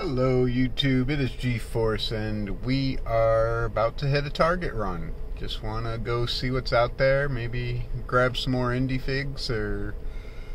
Hello YouTube, it is G-Force and we are about to hit a Target run. Just want to go see what's out there, maybe grab some more Indy figs or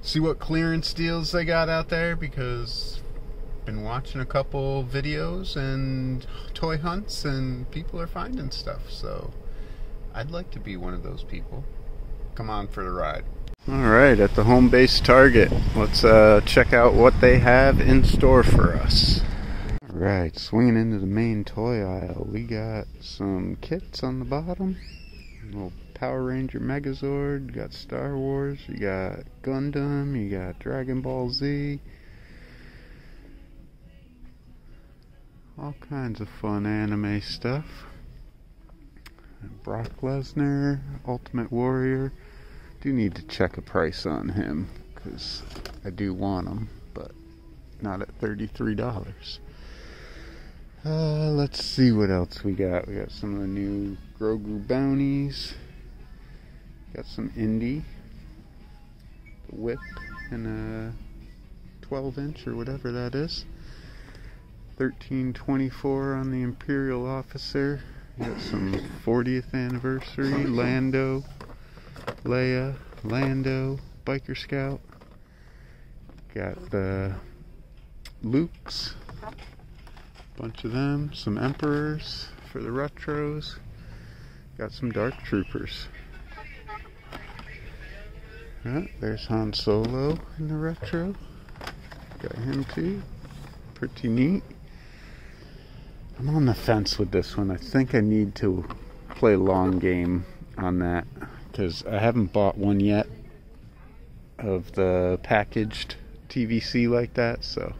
see what clearance deals they got out there because I've been watching a couple videos and toy hunts and people are finding stuff. So I'd like to be one of those people. Come on for the ride. Alright, at the home base Target, let's uh, check out what they have in store for us. Alright, swinging into the main toy aisle, we got some kits on the bottom. A little Power Ranger Megazord, you got Star Wars, you got Gundam, you got Dragon Ball Z. All kinds of fun anime stuff. Brock Lesnar, Ultimate Warrior do need to check a price on him because I do want him, but not at $33. Uh, let's see what else we got. We got some of the new Grogu bounties. Got some Indy, the whip, and a 12 inch or whatever that is. 1324 on the Imperial Officer. We got some 40th anniversary Lando. Leia, Lando, Biker Scout. Got the Lukes, bunch of them, some Emperors for the retros. Got some Dark Troopers. Yeah, there's Han Solo in the retro. Got him too. Pretty neat. I'm on the fence with this one. I think I need to play long game on that because I haven't bought one yet of the packaged TVC like that. So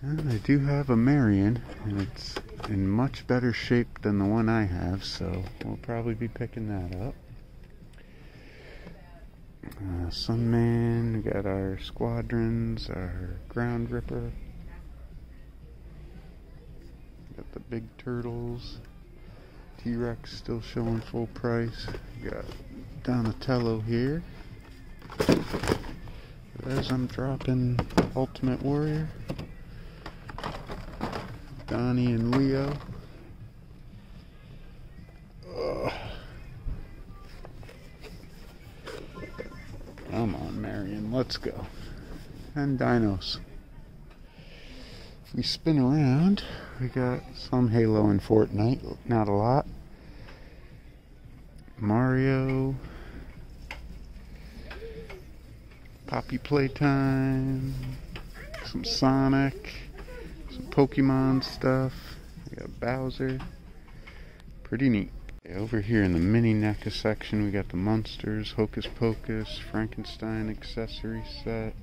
and I do have a Marion, and it's in much better shape than the one I have. So we'll probably be picking that up. Uh, Sunman, we got our squadrons, our ground ripper. Got the big turtles. T-Rex still showing full price. got Donatello here. As I'm dropping Ultimate Warrior. Donnie and Leo. Ugh. Come on, Marion, let's go. And dinos. We spin around, we got some Halo and Fortnite, not a lot. Mario, Poppy Playtime, some Sonic, some Pokemon stuff. We got Bowser. Pretty neat. Over here in the mini NECA section, we got the Monsters, Hocus Pocus, Frankenstein accessory set,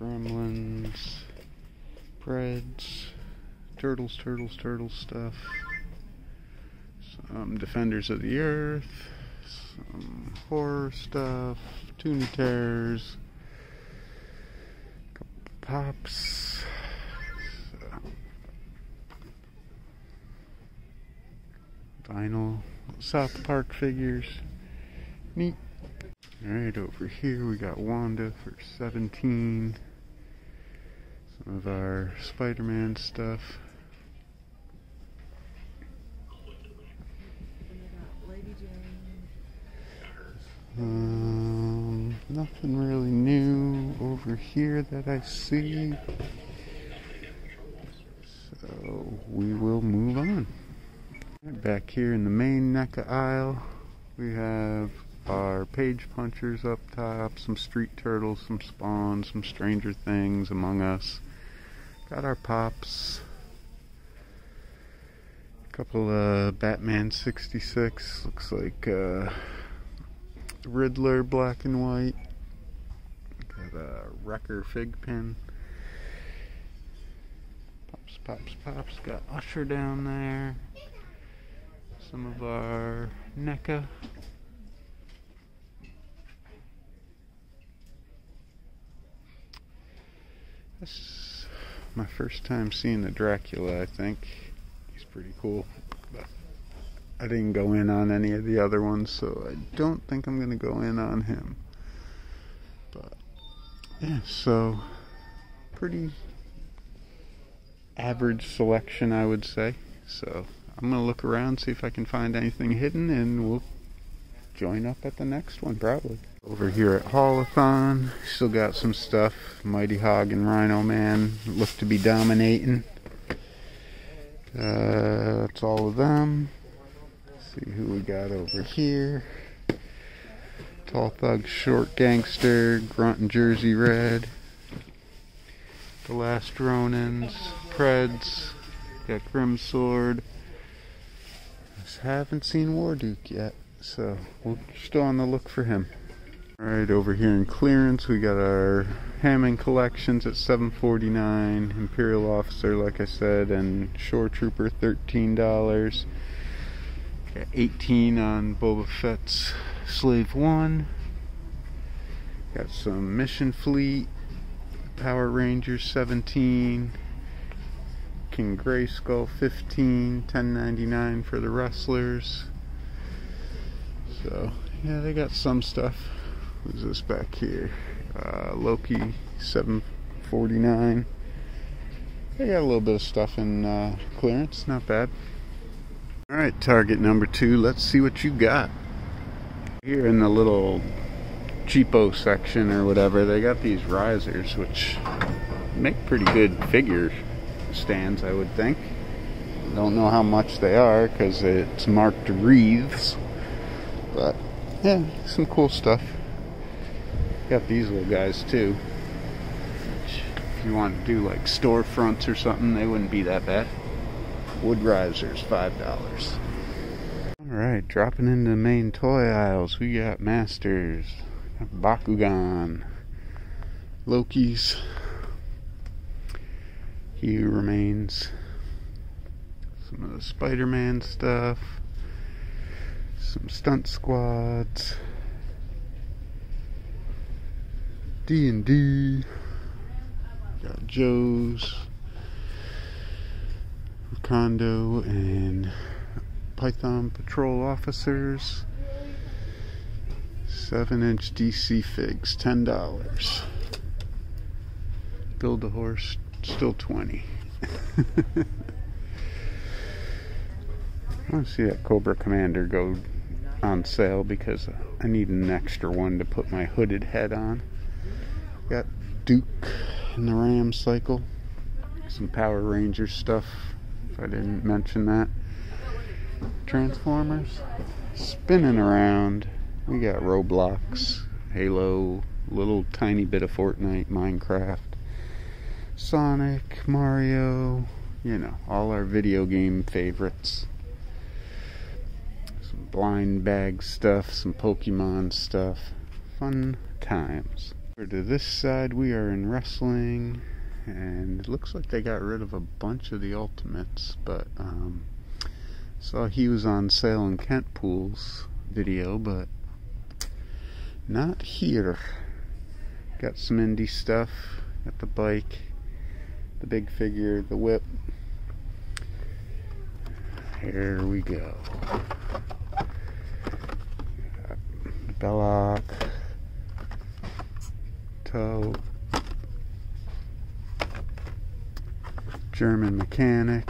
Gremlins, Preds, Turtles, Turtles, Turtles stuff some Defenders of the Earth, some horror stuff, Toon Terrors, pops. Vinyl South Park figures. Neat. Alright, over here we got Wanda for 17. Some of our Spider Man stuff. Um, nothing really new over here that I see. So we will move on. Back here in the main NECA aisle, we have our page punchers up top, some street turtles, some spawns, some stranger things among us. Got our pops. A couple of Batman 66, looks like uh, Riddler black and white. Got a Wrecker fig pin. Pops, pops, pops. Got Usher down there. Some of our NECA. This is my first time seeing the Dracula, I think. He's pretty cool. But I didn't go in on any of the other ones, so I don't think I'm going to go in on him. But, yeah, so pretty average selection, I would say. So I'm gonna look around, see if I can find anything hidden, and we'll join up at the next one probably. Over here at Haulathon, still got some stuff. Mighty Hog and Rhino Man look to be dominating. Uh, that's all of them. Let's see who we got over here. Tall Thug, Short Gangster, Grunt and Jersey Red. The Last Ronins, Preds, got Grim Sword. Just haven't seen Warduke yet, so we're still on the look for him. Alright, over here in clearance we got our Hammond collections at 7.49, Imperial Officer like I said, and Shore Trooper $13. Got 18 on Boba Fett's Slave 1. Got some Mission Fleet, Power Rangers 17, King Grayskull 15, 10.99 for the wrestlers. So yeah, they got some stuff. Who's this back here? Uh, Loki 749. They got a little bit of stuff in uh, clearance, not bad. Alright, target number two. Let's see what you got. Here in the little cheapo section or whatever, they got these risers, which make pretty good figure stands, I would think. Don't know how much they are because it's marked wreaths, but yeah, some cool stuff. Got these little guys too. Which, if you want to do like storefronts or something, they wouldn't be that bad. Wood risers, five dollars. Alright, dropping into the main toy aisles, we got Masters, Bakugan, Loki's, He Remains, some of the Spider-Man stuff, some stunt squads, D and D. Got Joe's, Condo, and Python Patrol officers. Seven inch DC figs, ten dollars. Build a horse, still twenty. I want to see that Cobra Commander go on sale because I need an extra one to put my hooded head on. Got Duke in the Ram cycle. Some Power Ranger stuff, if I didn't mention that. Transformers. Spinning around. We got Roblox, Halo, little tiny bit of Fortnite, Minecraft, Sonic, Mario, you know, all our video game favorites. Some blind bag stuff, some Pokemon stuff. Fun times. Over to this side, we are in wrestling, and it looks like they got rid of a bunch of the Ultimates, but um, saw he was on sale in Kent Pool's video, but not here. Got some Indy stuff. Got the bike, the big figure, the whip. Here we go. Belloc Toht, German mechanic,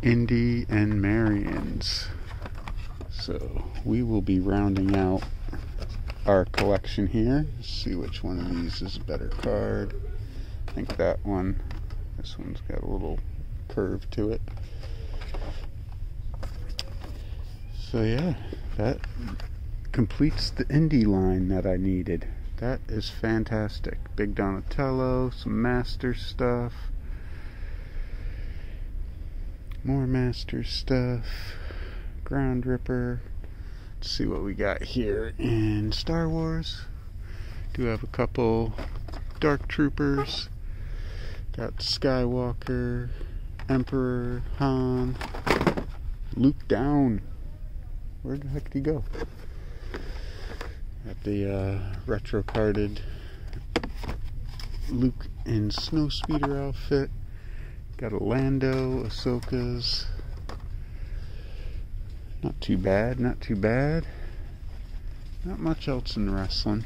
Indy and Marions. So we will be rounding out our collection here. Let's see which one of these is a better card. I think that one. This one's got a little curve to it. So yeah, that completes the Indy line that I needed. That is fantastic. Big Donatello, some Master stuff. More Master stuff. Ground Ripper. Let's see what we got here in Star Wars. Do have a couple Dark Troopers. Got Skywalker, Emperor, Han, Luke down. Where the heck did he go? Got the uh, retro carded Luke and Snowspeeder outfit. Got a Lando, Ahsoka's. Not too bad, not too bad. Not much else in wrestling.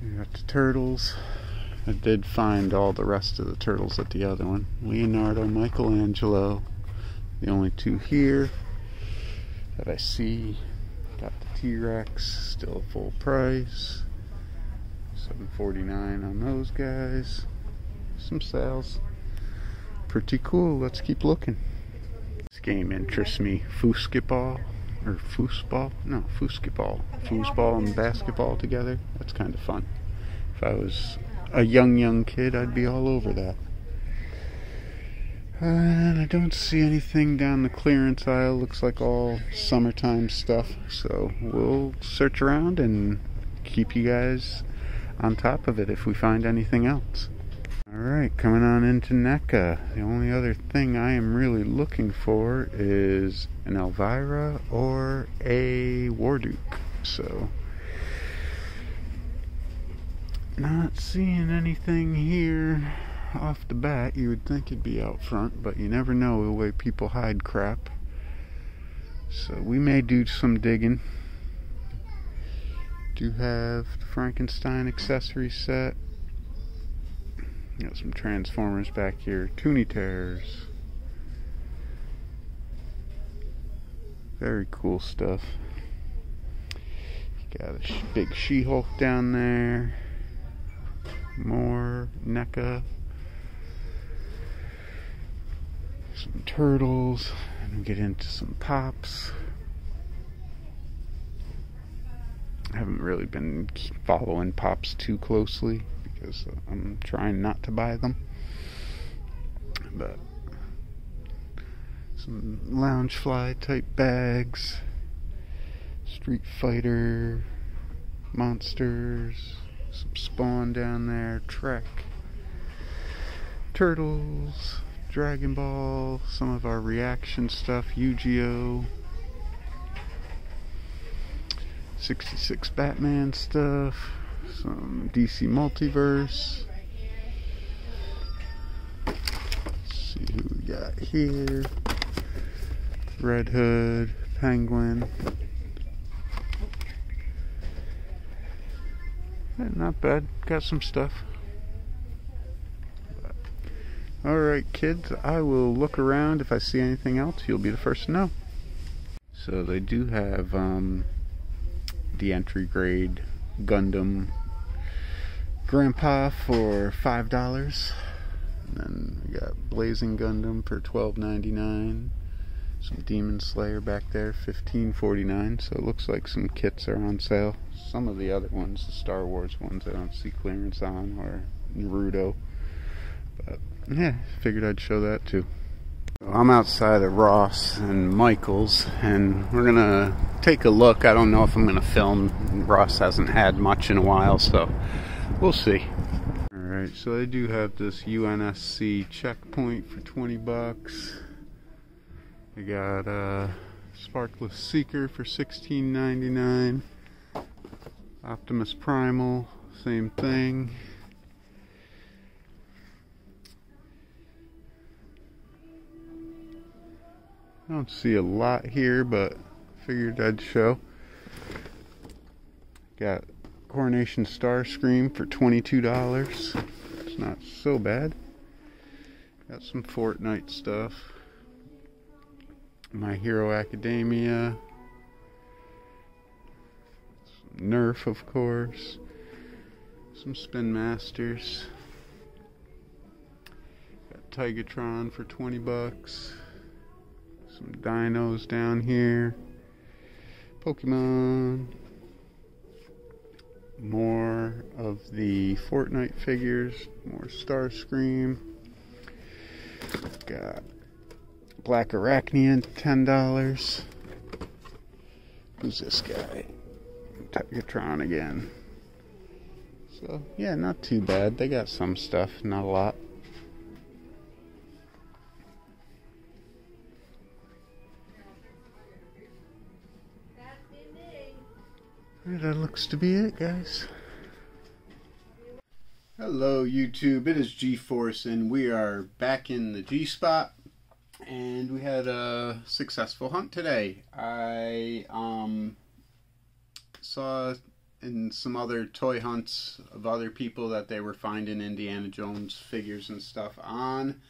We got the turtles. I did find all the rest of the turtles at the other one. Leonardo, Michelangelo, the only two here that I see. Got the T-Rex, still full price. 749 on those guys. Some sales. Pretty cool. Let's keep looking. This game interests me. Foosball or foosball? No, foosball. Foosball and basketball together. That's kind of fun. If I was a young, young kid, I'd be all over that. And I don't see anything down the clearance aisle. Looks like all summertime stuff. So we'll search around and keep you guys on top of it if we find anything else. Alright, coming on into NECA. The only other thing I am really looking for is an Elvira or a Warduke. So, not seeing anything here off the bat. You would think it'd be out front, but you never know the way people hide crap. So, we may do some digging. Do have the Frankenstein accessory set Got some Transformers back here. Toony Terrors. Very cool stuff. Got a big She-Hulk down there. More NECA. Some turtles. And get into some pops. I haven't really been following pops too closely because I'm trying not to buy them. But some Loungefly type bags, Street Fighter, monsters, some Spawn down there, Trek, Turtles, Dragon Ball, some of our reaction stuff, Yu-Gi-Oh! 66 Batman stuff some DC Multiverse. Let's see who we got here. Red Hood, Penguin. Eh, not bad. Got some stuff. Alright, kids, I will look around. If I see anything else, you'll be the first to know. So they do have um, the entry grade Gundam Grandpa for five dollars. Then we got Blazing Gundam for twelve ninety nine. Some Demon Slayer back there, fifteen forty nine. So it looks like some kits are on sale. Some of the other ones, the Star Wars ones, I don't see clearance on, or Naruto. But yeah, figured I'd show that too. I'm outside of Ross and Michaels, and we're gonna take a look. I don't know if I'm gonna film. Ross hasn't had much in a while, so we'll see. Alright, so they do have this UNSC checkpoint for 20 bucks. I got a Sparkless Seeker for 16.99. Optimus Primal, same thing. I don't see a lot here, but figured I'd show. Got Coronation Starscream for $22. It's not so bad. Got some Fortnite stuff. My Hero Academia. Some Nerf, of course. Some Spin Masters. Got Tigatron for 20 bucks. Some dinos down here. Pokemon more of the Fortnite figures, more Starscream. Got Blackarachnia, $10. Who's this guy? Tigatron again. So, yeah, not too bad. They got some stuff, not a lot. Looks to be it, guys. Hello, YouTube. It is G-Force, and we are back in the G-Spot. And we had a successful hunt today. I um, saw and some other toy hunts of other people that they were finding Indiana Jones figures and stuff on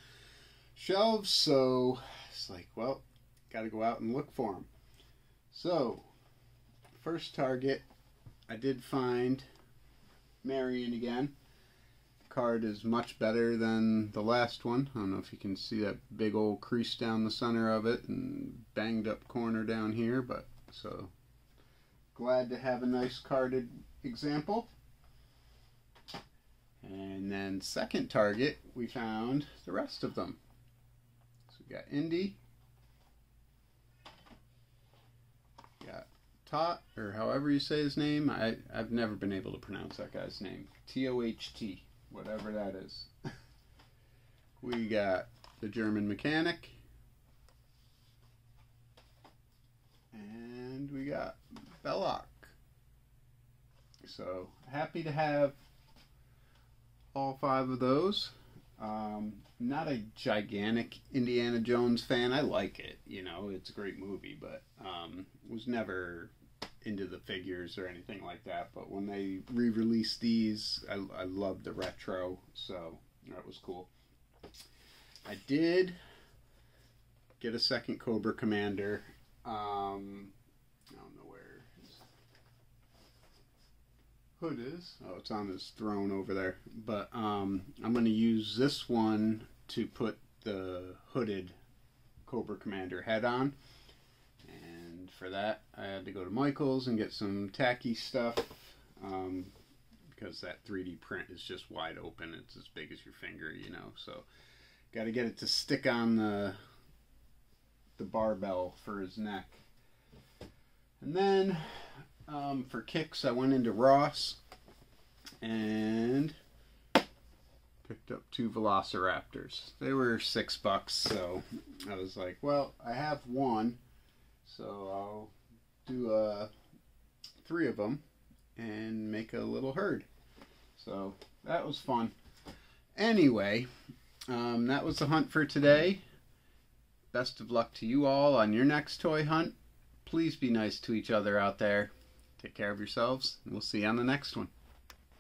shelves. So it's like, well, got to go out and look for them. So, first target, I did find Marion again. Card is much better than the last one. I don't know if you can see that big old crease down the center of it and banged up corner down here, but so glad to have a nice carded example. And then second target, we found the rest of them. So we got Indy, got Tot, or however you say his name. I, I've never been able to pronounce that guy's name. T-O-H-T, whatever that is. we got the German mechanic. And we got Belloc. So happy to have all five of those. Um, not a gigantic Indiana Jones fan. I like it, you know, it's a great movie, but um, was never into the figures or anything like that. But when they re-released these, I, I loved the retro, so that was cool. I did get a second Cobra Commander. Um, I don't know where his hood is. Oh, it's on his throne over there. But um, I'm going to use this one to put the hooded Cobra Commander head on. For that, I had to go to Michael's and get some tacky stuff. Um, because that 3D print is just wide open. It's as big as your finger, you know. So, got to get it to stick on the the barbell for his neck. And then um, for kicks, I went into Ross and picked up two Velociraptors. They were six bucks, so I was like, well, I have one, so I'll do uh, three of them and make a little herd. So that was fun. Anyway, um, that was the hunt for today. Best of luck to you all on your next toy hunt. Please be nice to each other out there. Take care of yourselves, and we'll see you on the next one.